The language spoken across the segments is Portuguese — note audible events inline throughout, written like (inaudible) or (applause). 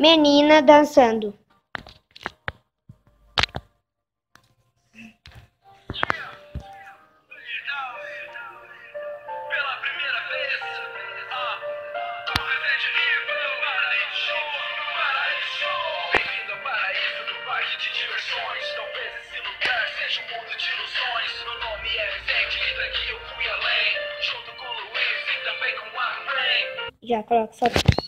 menina dançando. Pela primeira vez, ah, tô vivendo livre no paraíso, paraíso. Bem-vindo ao paraíso do parque de diversões. Talvez esse lugar seja um mundo de ilusões. Meu nome é Vicente e daqui eu fui além. Junto com o Luiz e também com a Rain. Já coloca só.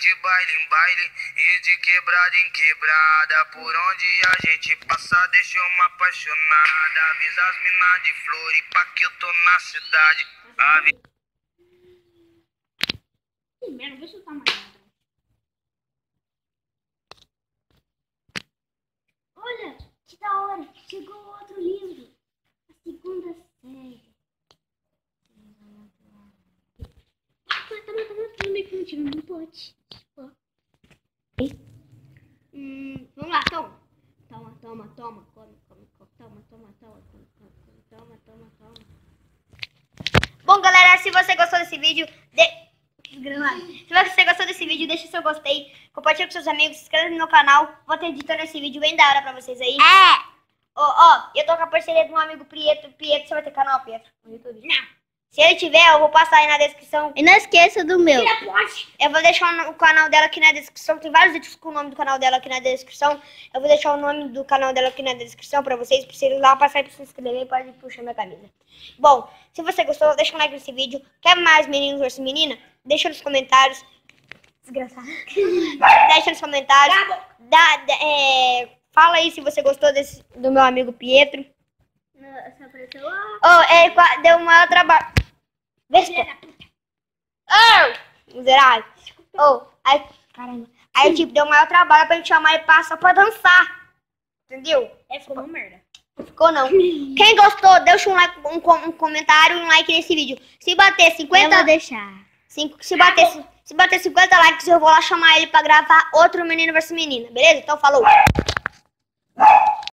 De baile em baile e de quebrada em quebrada. Por onde a gente passa, deixa uma apaixonada. Avisa as minas de Floripa que eu tô na cidade. Avi- Que merda, vou soltar mais. Olha, que da hora. Chegou outro livro. A segunda série. Toma, toma, toma, tira no pote. Ó. Hum, vamos lá, toma. Toma, toma, toma. Come, come, come. Toma, toma, toma. Toma, toma, toma, toma, toma. Bom, galera, se você gostou desse vídeo, de- se você gostou desse vídeo, deixa seu gostei, compartilha com seus amigos, se inscreve no meu canal. Vou ter editando esse vídeo bem da hora pra vocês aí. É! Ó, ó, eu tô com a parceria do meu amigo Pietro. Pietro, você vai ter canal, Pietro? No YouTube? Não. Se ele tiver, eu vou passar aí na descrição. E não esqueça do meu. Eu vou deixar o canal dela aqui na descrição. Tem vários vídeos com o nome do canal dela aqui na descrição. Eu vou deixar o nome do canal dela aqui na descrição pra vocês. Pra vocês ir lá passar pra se inscrever e pode puxar minha camisa. Bom, se você gostou, deixa um like nesse vídeo. Quer mais meninos versus menina? Deixa nos comentários. Desgraçado. (laughs) deixa nos comentários. Dá, dá- é, fala aí se você gostou desse, do meu amigo Pietro. Apareceu. Oh, qua- deu o maior trabalho. Vespa. Oh! Miserável. Oh, aí, caramba. Aí, tipo, deu maior trabalho pra gente chamar ele pra, só pra dançar. Entendeu? é, ficou uma merda. Ficou não. Quem gostou, deixa um, like, um, um comentário e um like nesse vídeo. Se bater 50... Eu vou deixar. cinco- se, bater, se bater 50 likes, eu vou lá chamar ele pra gravar outro Menino vs Menina. Beleza? Então, falou.